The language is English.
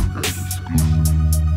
Podcast exclusive.